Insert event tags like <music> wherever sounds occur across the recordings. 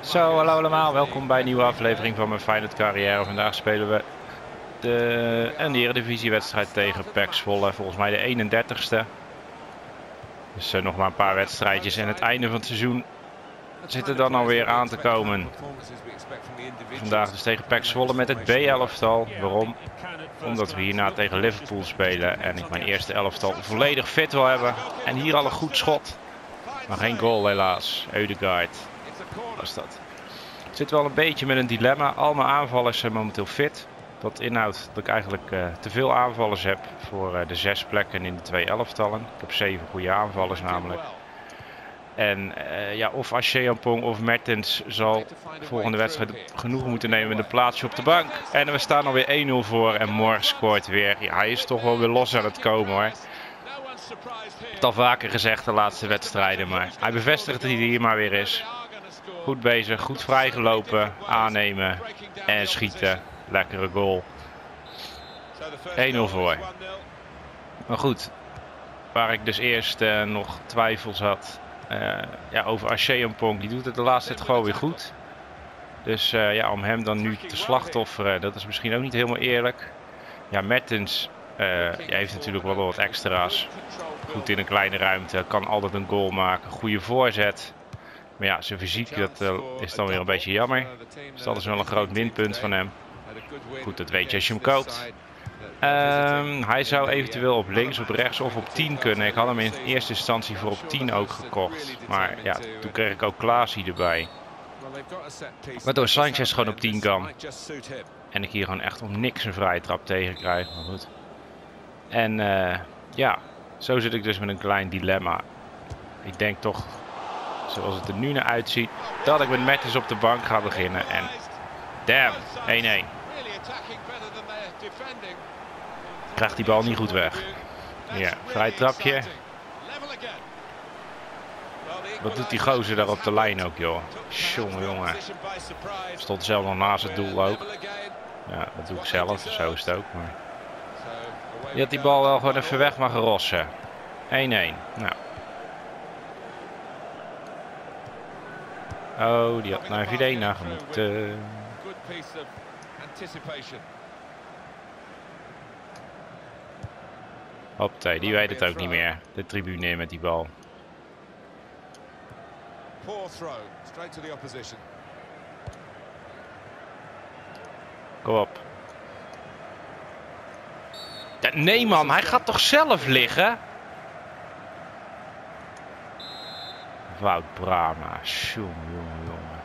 Zo, hallo allemaal. Welkom bij een nieuwe aflevering van mijn Feyenoord carrière. Vandaag spelen we de, een eredivisiewedstrijd tegen PEC Zwolle. Volgens mij de 31ste. Dus uh, nog maar een paar wedstrijdjes en het einde van het seizoen zit er dan alweer aan te komen. Vandaag dus tegen PEC Zwolle met het B-elftal. Waarom? Omdat we hierna tegen Liverpool spelen en ik mijn eerste elftal volledig fit wil hebben. En hier al een goed schot. Maar geen goal helaas. Eudegaard was zit wel een beetje met een dilemma. Al mijn aanvallers zijn momenteel fit. Dat inhoudt dat ik eigenlijk uh, te veel aanvallers heb voor uh, de zes plekken in de twee elftallen. Ik heb zeven goede aanvallers namelijk. En uh, ja, of of Mertens zal volgende wedstrijd genoeg moeten nemen met een plaatsje op de bank. En we staan alweer 1-0 voor en Morg scoort weer. Hij is toch wel weer los aan het komen hoor. Ik heb het al vaker gezegd de laatste wedstrijden, maar hij bevestigt dat hij hier maar weer is. Goed bezig, goed vrijgelopen, aannemen en schieten. Lekkere goal. 1-0 voor. Maar goed, waar ik dus eerst uh, nog twijfels had uh, ja, over Asjeampong, die doet het de laatste tijd gewoon weer goed. Dus uh, ja, om hem dan nu te slachtofferen, dat is misschien ook niet helemaal eerlijk. Ja, Mertens heeft natuurlijk wel wat extra's. Goed in een kleine ruimte, kan altijd een goal maken, goede voorzet. Maar ja, zijn fysiek dat, uh, is dan weer een beetje jammer. Dus dat is wel een groot minpunt van hem. Goed, dat weet je als je hem koopt. Um, hij zou eventueel op links, op rechts of op 10 kunnen. Ik had hem in eerste instantie voor op 10 ook gekocht. Maar ja, toen kreeg ik ook Klaasie erbij. Waardoor Sanchez gewoon op 10 kan. En ik hier gewoon echt om niks een vrije trap tegen krijg. Maar goed. En uh, ja, zo zit ik dus met een klein dilemma. Ik denk toch, zoals het er nu naar uitziet, dat ik met Mertens op de bank ga beginnen. En damn, 1-1. Krijgt die bal niet goed weg. Ja, vrij trapje. Wat doet die gozer daar op de lijn ook, joh? Jongen, jongen. Stond zelf nog naast het doel ook. Ja, dat doe ik zelf, zo is het ook. Maar... Je had die bal wel gewoon even weg mag rossen. 1-1. Nou. Oh, die had naar Videna gemoeten. Hoppatee, die weet het ook niet meer. De tribune met die bal. Kom op. Ja, nee man, hij gaat toch zelf liggen? Wout Brama, jongen, jongen, jongen.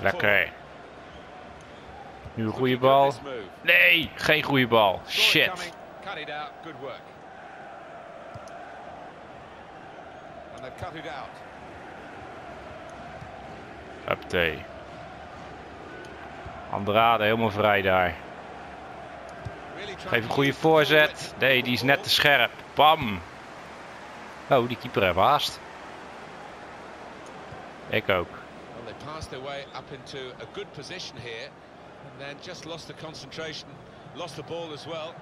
Lekker. Nu een goede bal. Nee, geen goede bal. Shit. Huppatee. Andrade helemaal vrij daar. Geef een goede voorzet. Nee, die is net te scherp. Bam. Oh, die keeper heeft haast. Ik ook. passed their way up into a good position here and then just lost the concentration, lost the ball as well.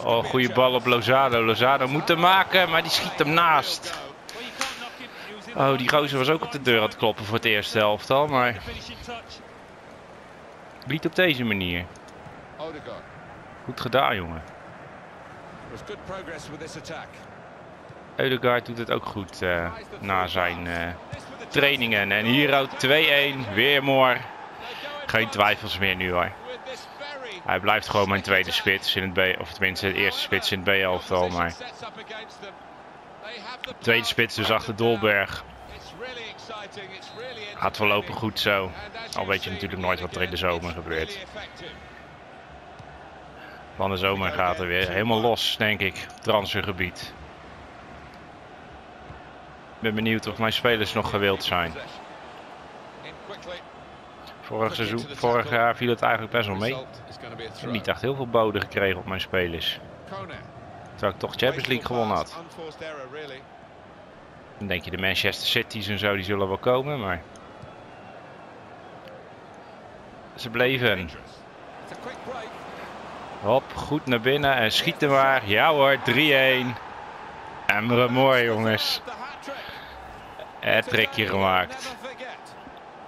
Oh, goede bal op Lozano. Lozano moet hem maken, maar die schiet hem naast. Oh, die gozer was ook op de deur aan het kloppen voor het eerste helftal, maar... Niet op deze manier. Goed gedaan, jongen. Eudegaard doet het ook goed uh, na zijn uh, trainingen. En hier 2-1, weer Moor. Geen twijfels meer nu hoor. Hij blijft gewoon mijn tweede spits in het B, of tenminste de eerste spits in het B-elftal. Maar tweede spits dus achter Dolberg. Gaat voorlopig goed zo. Al weet je natuurlijk nooit wat er in de zomer gebeurt. Van de zomer gaat er weer helemaal los, denk ik, transfergebied. Ik ben benieuwd of mijn spelers nog gewild zijn. Vorig, seizoen, vorig jaar viel het eigenlijk best wel mee. Ik heb niet echt heel veel boden gekregen op mijn spelers. Terwijl ik toch Champions League gewonnen had. Dan denk je de Manchester City's en zo, die zullen wel komen, maar... ze bleven. Hop, goed naar binnen en schieten maar. Ja hoor, 3-1. En mooi jongens. Het trekje gemaakt.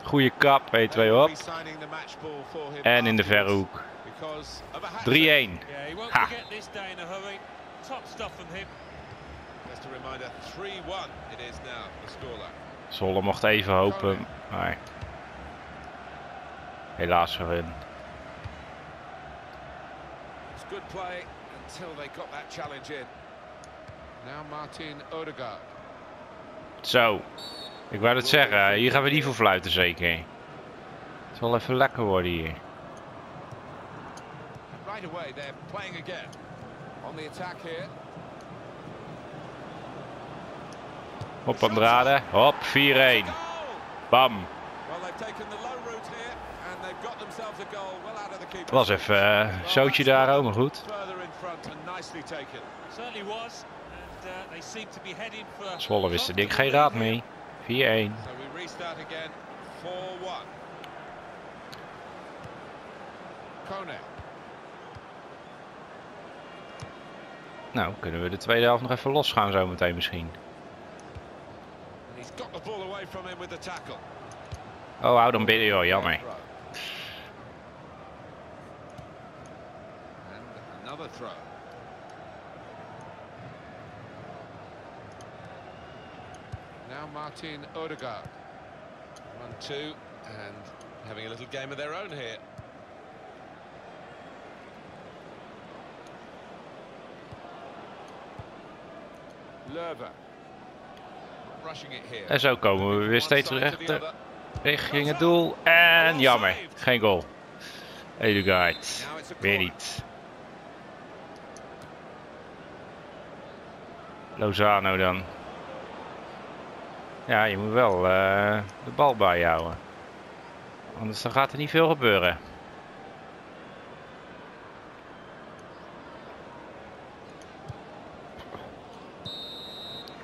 Goeie kap, 1-2 op. En in de verre hoek. 3-1. Top stuff from him. Just a reminder, 3-1 it is now, the scoreline. Zolle mocht even hopen, maar helaas voor. It's good play until they got that challenge in. Now Martin Odegaard. Zo, ik wou het zeggen, hier gaan we niet voor fluiten zeker. Het zal even lekker worden hier. Right away they're playing again. On the attack here. Hop Andrade, hop 4-1. Goal! Bam. Well, they've taken the low route here and they've got themselves a goal well out of the keeper. Het was even eh, zootje daar ook, maar goed. Uh, they seem to be heading for. Zwolle wist er dik geen raad mee. 4-1. So we restart again. 4-1. Kone. Nou, kunnen we de tweede helft nog even losgaan zo meteen misschien. Oh, hou dan binnen joh, jammer. Throw. Now Martin Odegaard. One, two, and having a little game of their own here. Lerver. Rushing it here. En zo komen we weer steeds rechter richting het doel. En jammer, geen goal. Edegaard, weer niet. Lozano dan. Ja, je moet wel eh, de bal bijhouden. Anders dan gaat er niet veel gebeuren.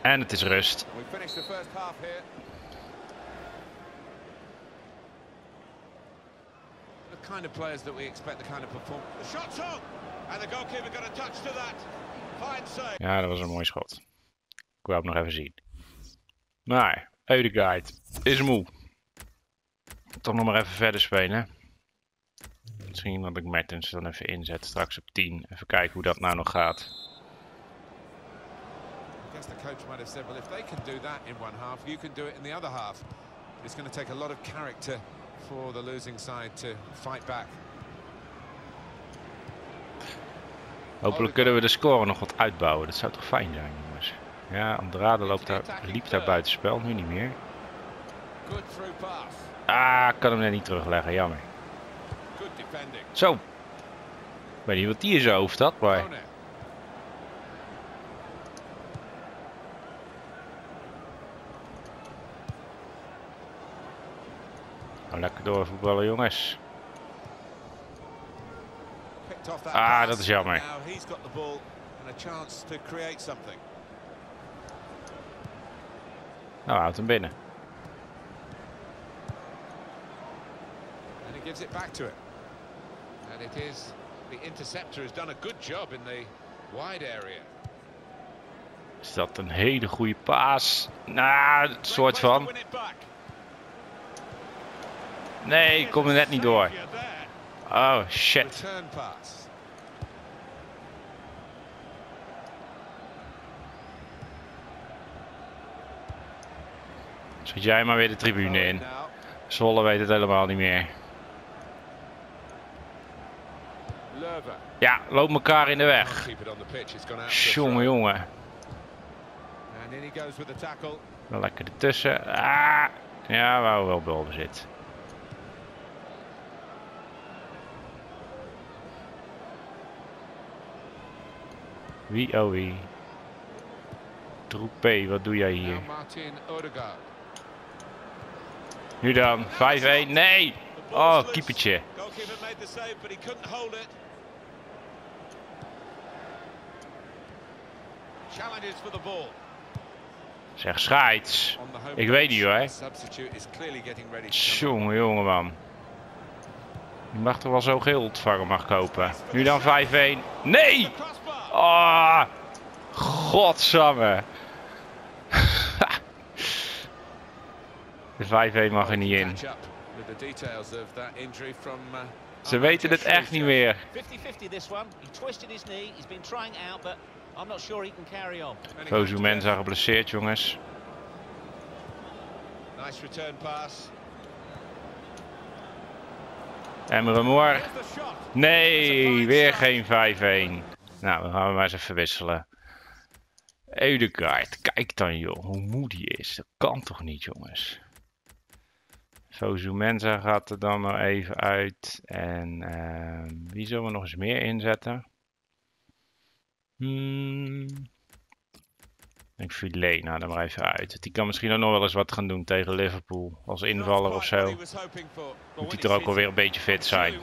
En het is rust. Kind of players that we expect, the kind of performance. The shot's on! And the goalkeeper got a touch to that. Fine save. Ja, dat was een mooi schot. Ik wou hem nog even zien. Maar, Eudegaard is moe. Toch nog maar even verder spelen. Misschien dat ik Mertens dan even inzet straks op 10. Even kijken hoe dat nou nog gaat. Guess the coach might have said, well, if they can do that in one half, you can do it in the other half. But it's going to take a lot of character for the losing side to fight back. Hopelijk kunnen we de score nog wat uitbouwen. Dat zou toch fijn zijn, jongens. Ja, Andrade loopt daar, liep daar buitenspel, nu niet meer. Ah, ik kan hem net niet terugleggen, jammer. Zo. Ik weet niet wat die in zijn hoofd had, maar... Lekker doorvoetballen, jongens. Ah, dat is jammer. Nou, houdt hem binnen. And he gives it back to him. And it is the interceptor has done a good job in the wide area. Is dat een hele goede paas? Nou, het soort van. to win it back. Nee, ik kom er net niet door. Oh, shit. Zet jij maar weer de tribune in. Zwolle weet het helemaal niet meer. Ja, loop elkaar in de weg. Jongen, jongen. Lekker ertussen. Ah, ja, wou wel balbezit. Wie, oh wie. Troepé, wat doe jij hier? Nu dan, 5-1. Nee! Oh, keepertje. Zeg scheids. Ik weet niet, hoor. Jongen, jongen man. Je mag toch wel zo geel ontvangen mag kopen. Nu dan 5-1. Nee! Ah, godsamme. De 5-1 mag er niet in. Catch up with the details of that injury from, uh, Ze weten het echt niet meer. 50-50 this one. He twisted his knee. He's been trying it out, but I'm not sure he can carry on. Fozu Mensa geblesseerd, jongens. Nice return pass. Emre Moor. Nee, weer geen 5-1. Nou, dan gaan we maar eens even wisselen. Eudegaard, kijk dan joh, hoe moe die is. Dat kan toch niet, jongens. Fozu Mensa gaat er dan nog even uit. En ehm, wie zullen we nog eens meer inzetten? Hmm. Ik denk Filena er maar even uit. Die kan misschien ook nog wel eens wat gaan doen tegen Liverpool. Als invaller of zo. Moet hij er ook alweer een beetje fit zijn.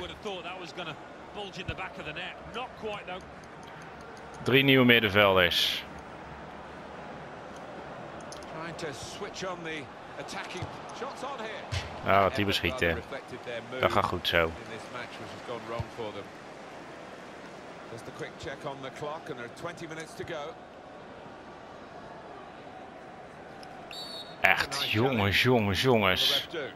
Drie nieuwe middenvelders. Ah, wat die beschieten. Dat gaat goed zo. in this match which has gone wrong for them. Just a quick check on the clock and there are 20 minutes to go. Echt, jongens, jongens, jongens. ref do? Good position.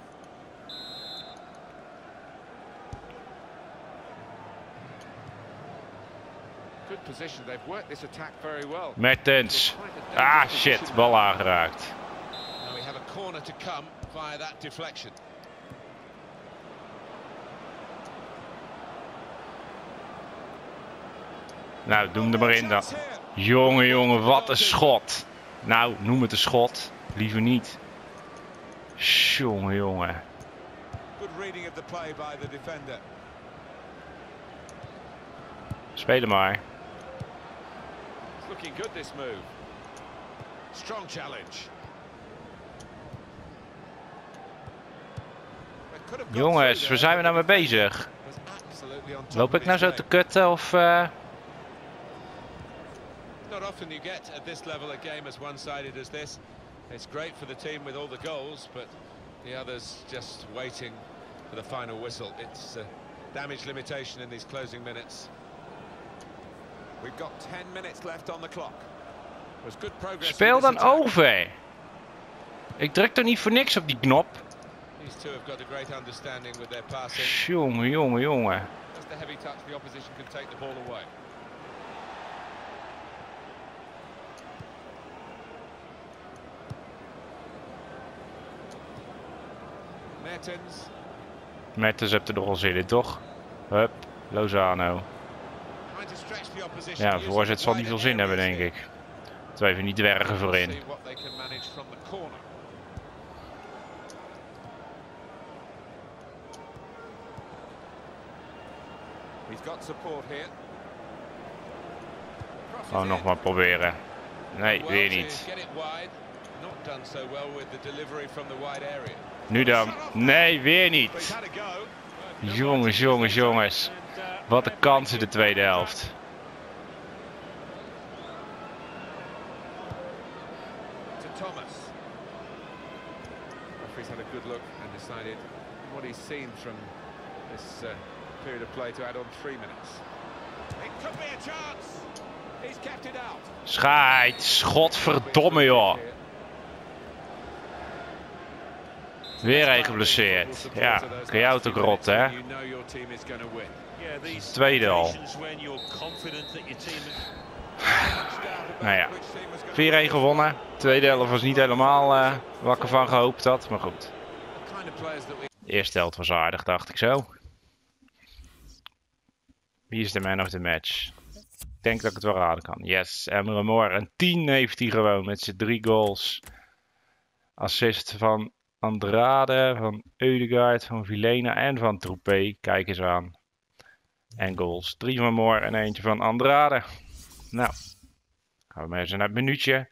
They've worked this attack very well. Mertens. Ah, shit. Bal aangeraakt. Now we have a corner to come via that deflection. Nou, doe hem er maar in dan. Jongen, jongen, wat een schot. Nou, noem het een schot. Liever niet. Jongen, jongen. Good reading looking good this move. Strong challenge. They could have gone Jongens, waar zijn we nou mee bezig? was absolutely on Loop ik nou zo te kutten of... eh, Not often you get at this level a game as one-sided as this. It's great for the team with all the goals, but the others just waiting for the final whistle. It's uh, damage limitation in these closing minutes. We've got 10 minutes left on the clock. Was good progress. Speel dan over. Ik druk toch niet voor niks op die knop. These two have got a great understanding with their passing. Jongen, jongen, jongen. Just a heavy touch, the opposition can take the ball away. Mertens, Mertens hebt er nog wel zin in, toch? Hup, Lozano. trying to stretch the opposition. Ja, voorzet zal niet veel zin hebben, denk ik. Twee van die dwergen voorin. Gewoon nog maar proberen. Nee, weer niet. Nu dan. Nee, weer niet. Jongens, jongens, jongens. Wat een kans in de tweede helft. to Thomas. Referee's had a good look and decided what he's seen from this uh, period of play to add on three minutes. It could be a chance. He's kept it out. Scheids, godverdomme joh. Weer een geblesseerd. Ja, kun jij het ook rot hè? Tweede al. <sighs> Nou ja, Which team was gonna 4-1 gewonnen. Tweede helft was niet helemaal eh, wat ik ervan gehoopt had, maar goed. Eerste helft was aardig, dacht ik zo. Wie is de man of the match? Ik denk dat ik het wel raden kan. Yes, Emre Moore. Een 10 heeft hij gewoon met zijn drie goals. Assist van Andrade, van Eudegaard, van Vilena en van Troepé. Kijk eens aan. En goals. Drie van Moore en eentje van Andrade. Nou, we maar eens naar het minuutje.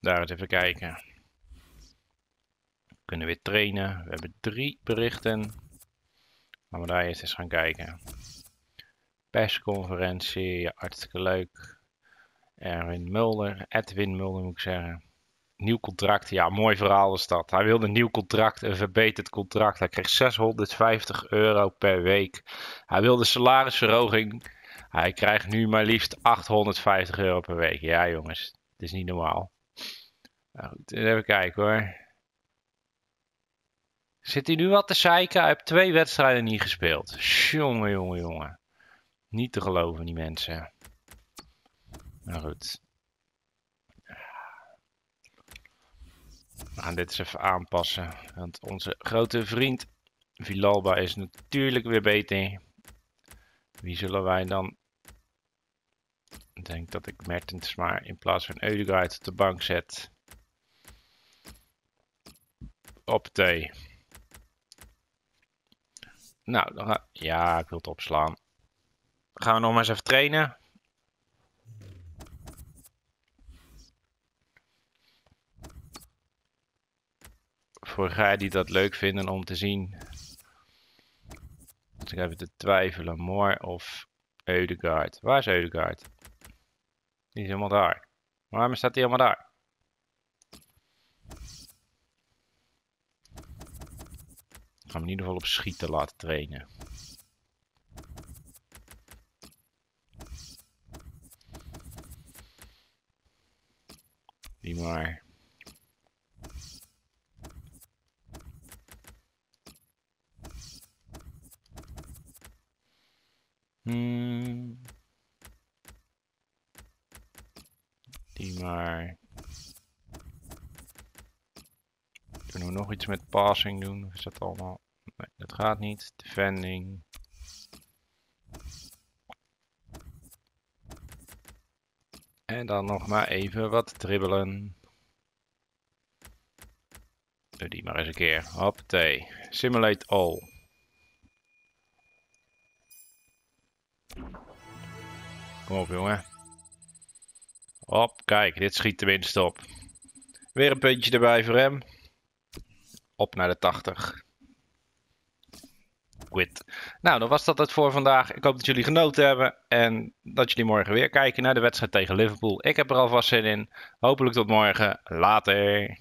Daar eens even kijken. We kunnen weer trainen. We hebben drie berichten. Laten we daar eerst eens gaan kijken. Persconferentie, ja, hartstikke leuk. Erwin Mulder, Edwin Mulder moet ik zeggen. Nieuw contract. Ja, mooi verhaal is dat. Hij wilde een nieuw contract, een verbeterd contract. Hij kreeg 650 euro per week. Hij wilde salarisverhoging. Hij krijgt nu maar liefst 850 euro per week. Ja, jongens, het is niet normaal. Nou even kijken hoor. Zit hij nu wat te zeiken? Hij heeft twee wedstrijden niet gespeeld. Jongen, jongen, jongen. Niet te geloven, die mensen. Nou goed. We gaan dit eens even aanpassen. Want onze grote vriend Villalba is natuurlijk weer beter. Wie zullen wij dan... Ik denk dat ik Mertens maar in plaats van Eudegaard op de bank zet. Op T. Nou, dan ga... ja, ik wil het opslaan. Gaan we nog maar eens even trainen. Voor gij die dat leuk vinden om te zien. Dus ik even te twijfelen. Moor of Eudegaard. Waar is Eudegaard? Die is helemaal daar. Waarom staat hij helemaal daar? Ik ga hem in ieder geval op schieten laten trainen. Die maar. Hmm. Die maar. Kunnen we nog iets met passing doen? Is dat allemaal... Nee, dat gaat niet. Defending. En dan nog maar even wat dribbelen. Doe die maar eens een keer. Hoppatee. Simulate all. Kom op jongen. Hop, kijk, dit schiet tenminste op. Weer een puntje erbij voor hem. Op naar de 80. Quit. Nou, dan was dat het voor vandaag. Ik hoop dat jullie genoten hebben. En dat jullie morgen weer kijken naar de wedstrijd tegen Liverpool. Ik heb er alvast zin in. Hopelijk tot morgen. Later.